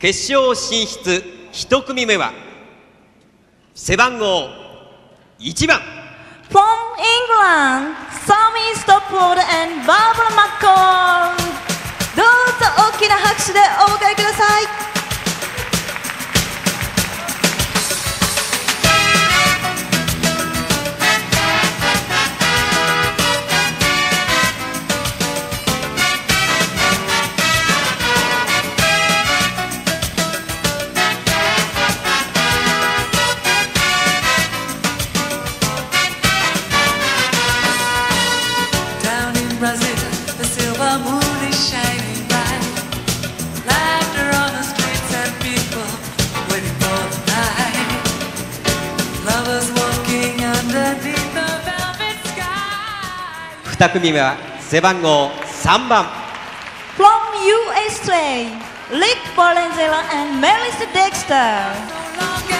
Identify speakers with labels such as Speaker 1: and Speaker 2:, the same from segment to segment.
Speaker 1: 決勝進出1組目は背番号1番
Speaker 2: From England, Sammy Stopwood and Barbara McCall どうぞ大きな拍手でお迎えください
Speaker 1: 2組目は背番号3番
Speaker 2: From USA, Rick Valenzuela and Melissa Dexter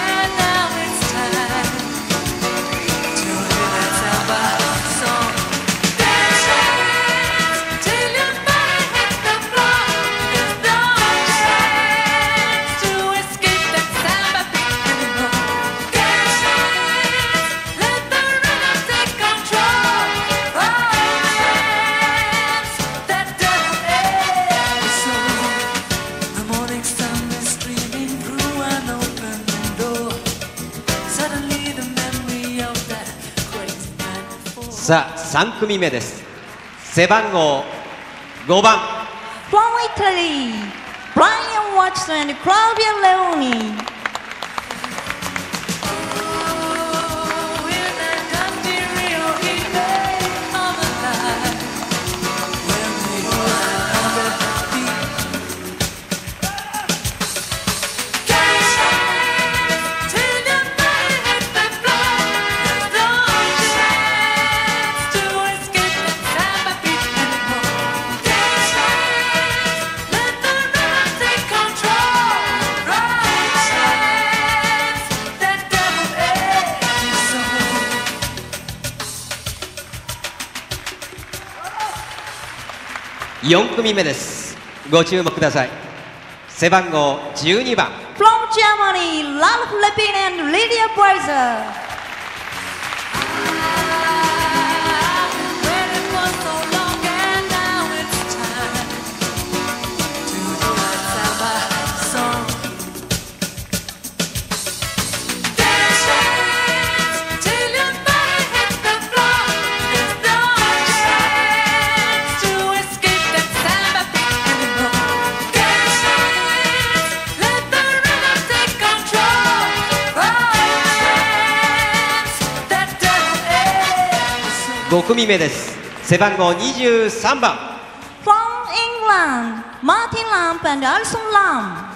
Speaker 1: 3組目です背番号5番
Speaker 2: From Italy Brian Watson and Claudia Leoni
Speaker 1: 4組目ですご注目ください背番号12番
Speaker 2: From Germany, Ralph Lepin and Lydia Weiser
Speaker 1: 5組目です背番号23番
Speaker 2: From England, Martin Lamp and Alison Lamb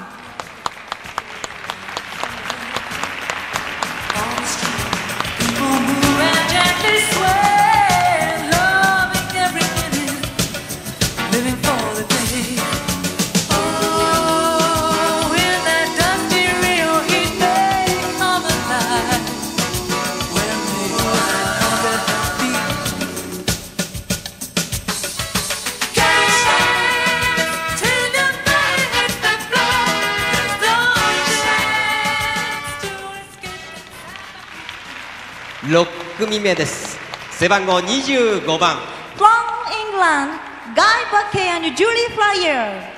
Speaker 1: 6組目です背番号25番
Speaker 2: From England, Guy Buckey and Julie
Speaker 1: Flyer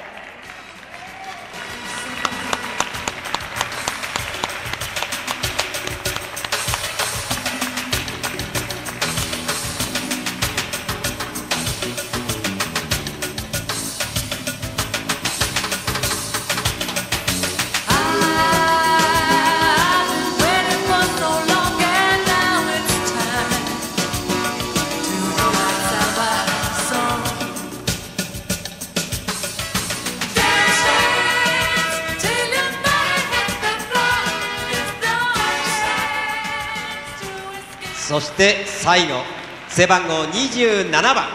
Speaker 1: 最後背番号27番・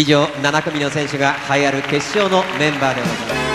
Speaker 1: 以上7組の選手が栄えある決勝のメンバーでございます。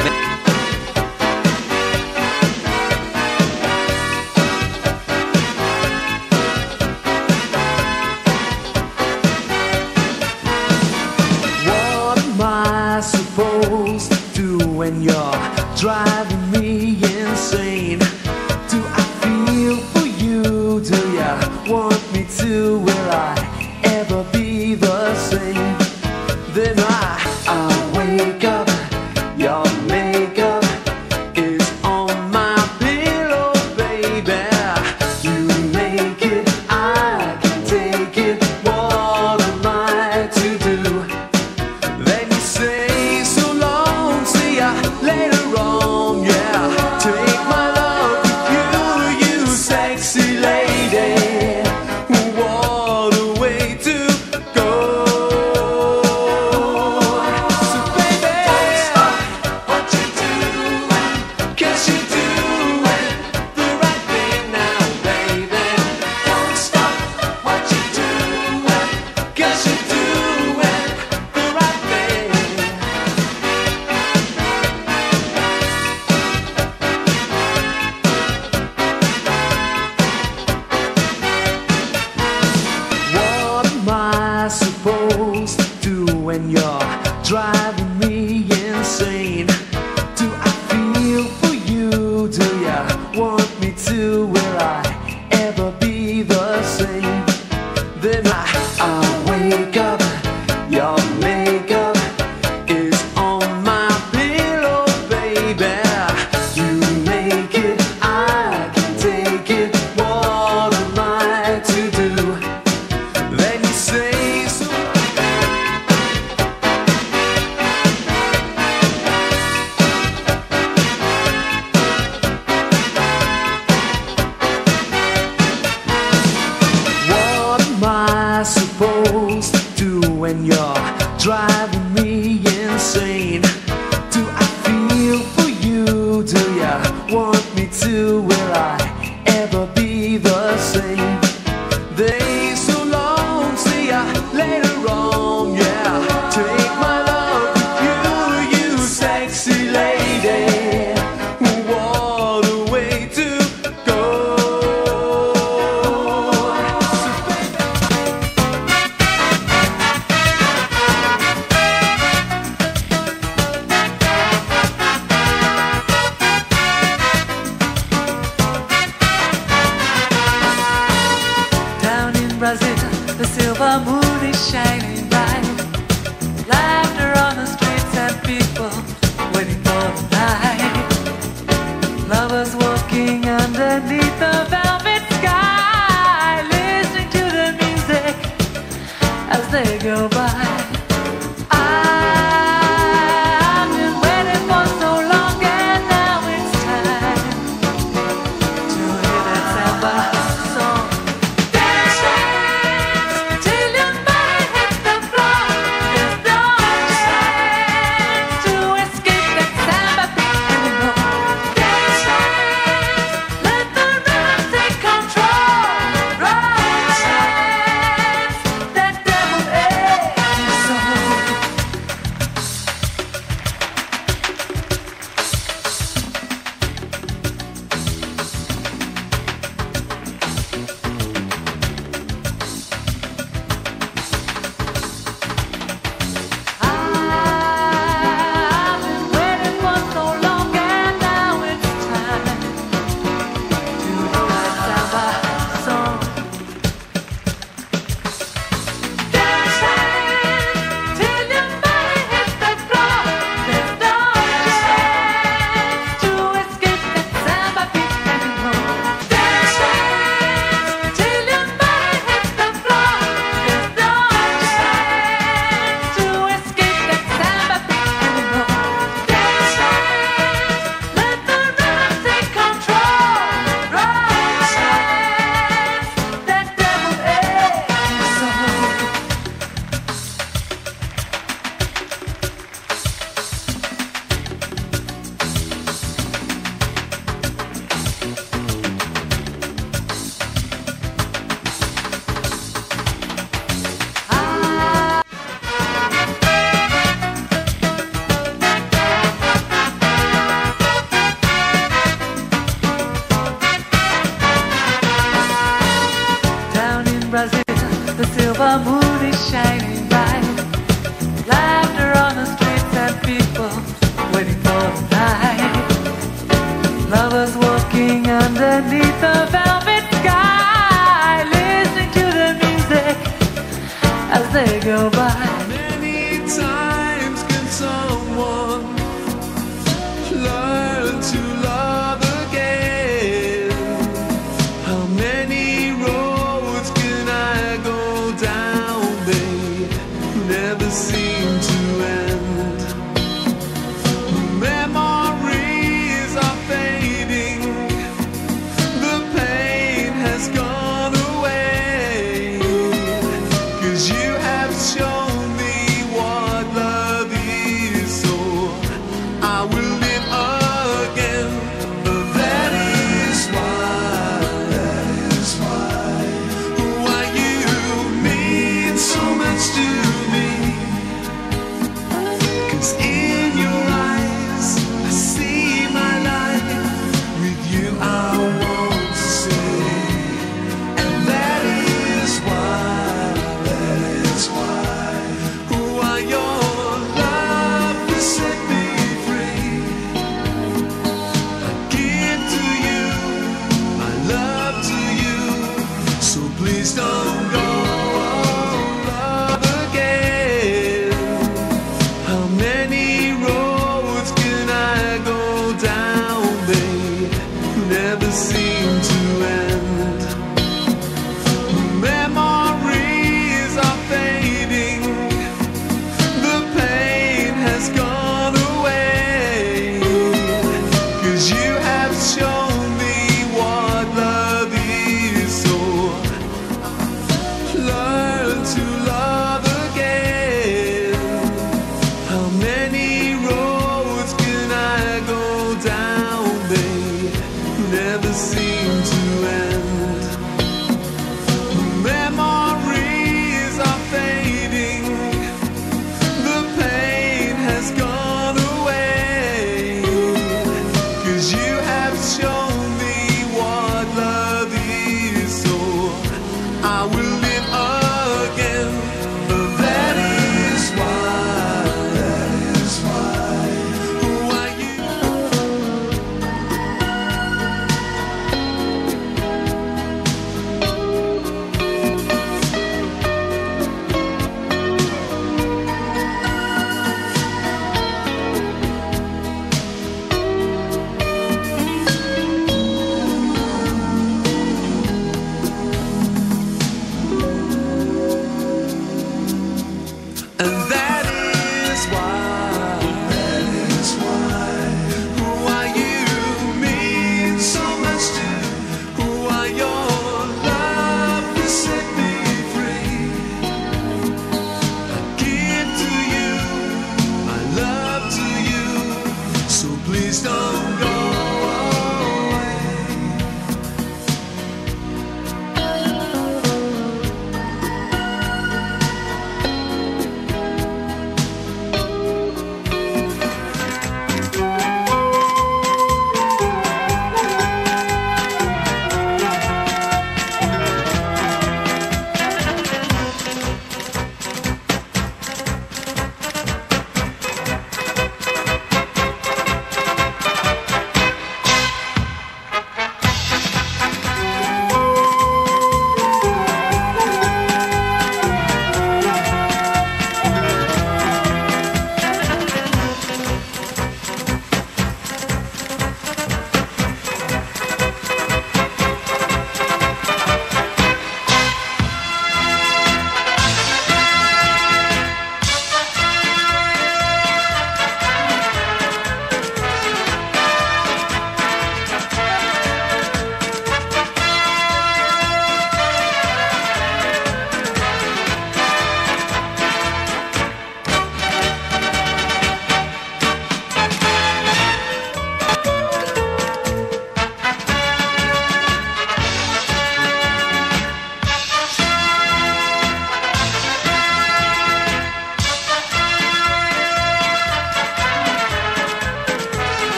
Speaker 1: Many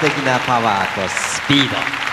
Speaker 1: 的なパワーとスピード。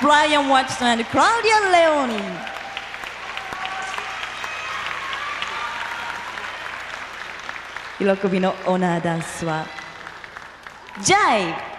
Speaker 3: Brian Watson and Claudia Leone. Hirokobi no Ona dance
Speaker 2: wa Jive.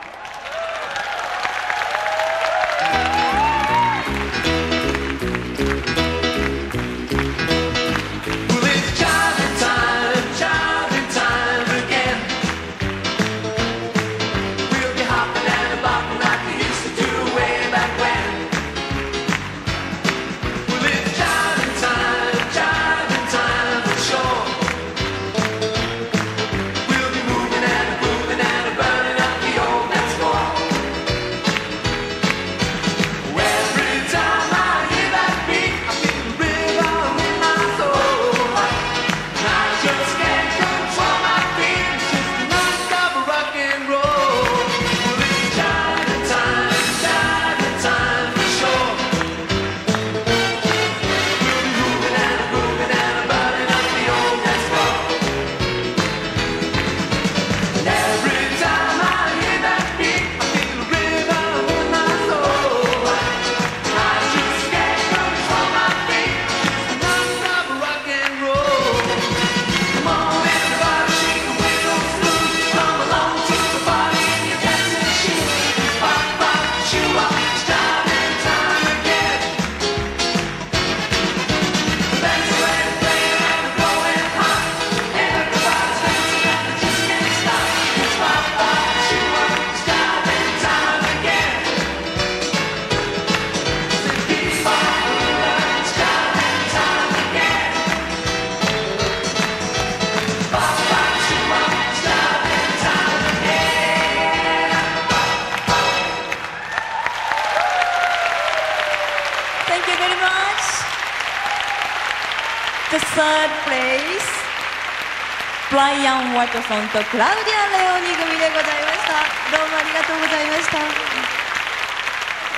Speaker 2: ワトソンとクラウディアン・レオニ組でございました。どうもありがとうございました。く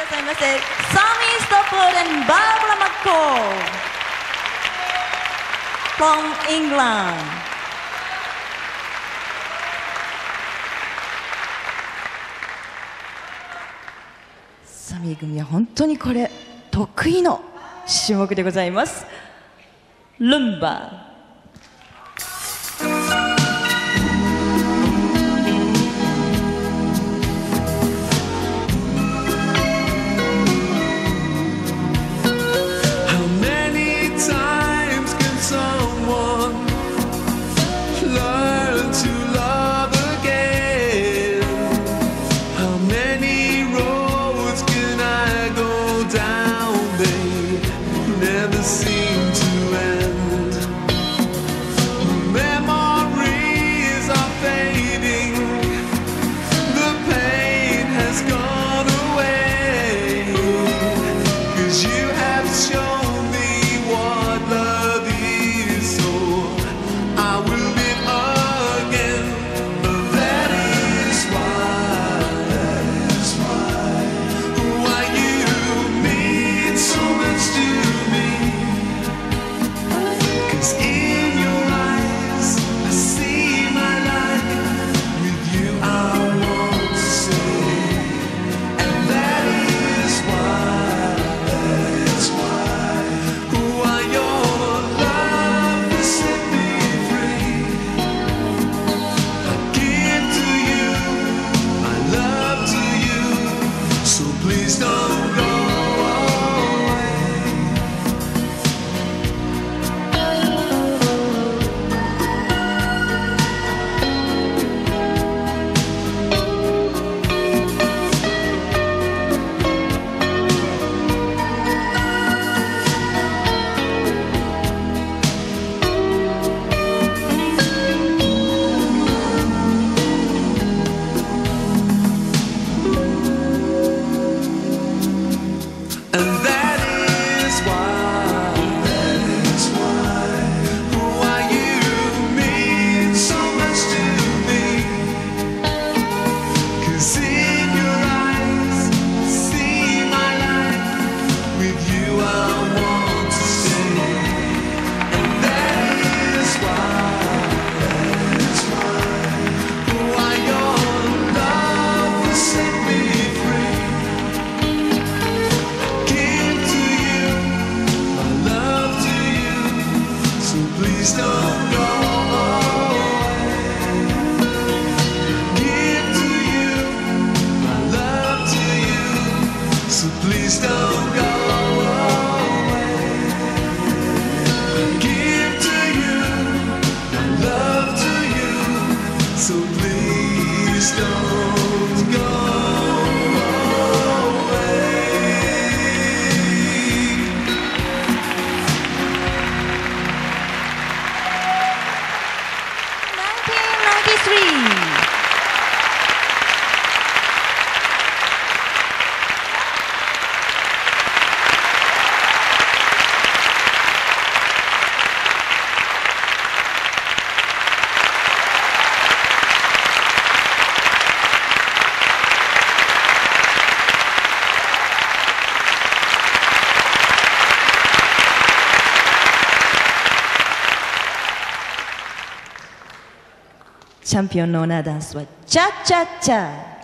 Speaker 2: ださいませ。サミー・ストップール・バーブラ・マッコー from England
Speaker 1: サミー組は本当にこれ得意の種目でございます。ルンバ。
Speaker 3: champion known as what? Cha
Speaker 4: cha cha.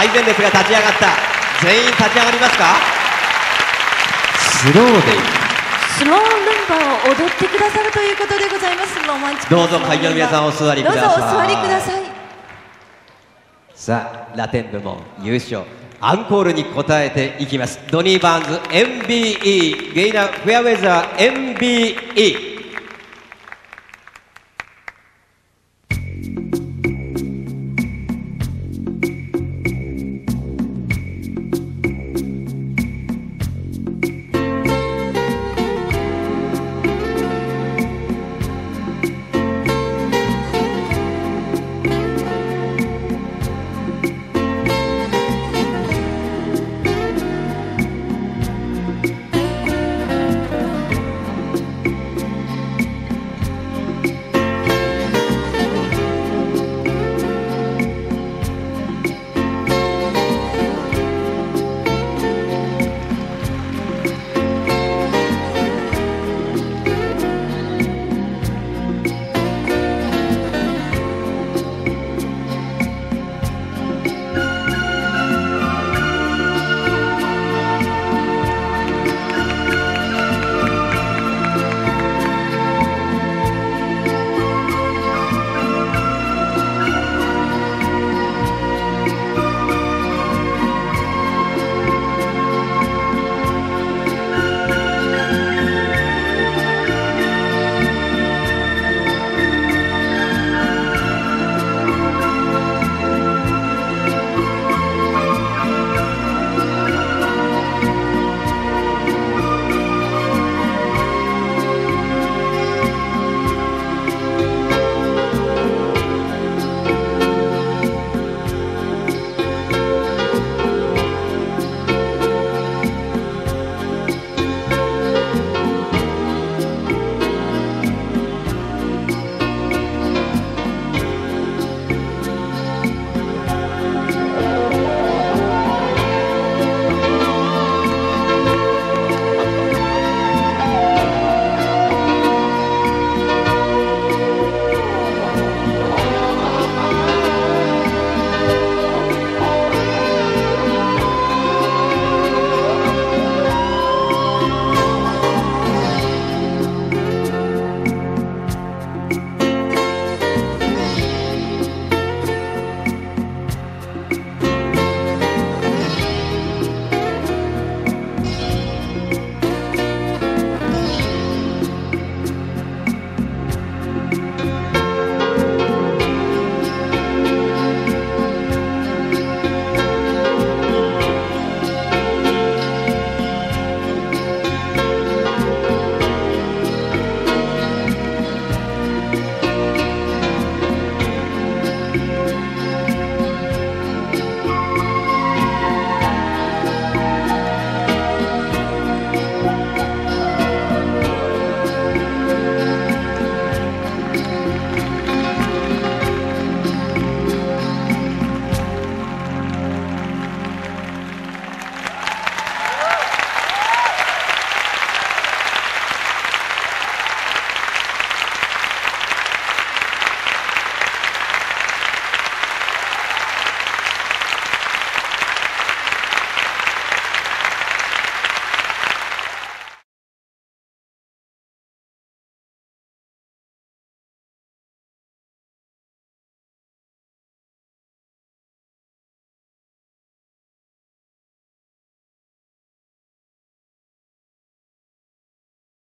Speaker 4: 最前列が立ち上がった。全員立ち上がりますか？スローでいく
Speaker 3: スロールンバを踊ってくださるということでございます。ロマンチック
Speaker 4: どうぞ会場の皆さんお座りください。
Speaker 3: どうぞお座りください。
Speaker 4: さあラテン部門優勝。アンコールに応えていきます。ドニー・バーンズ MBE ゲイナ・フェアウェザー MBE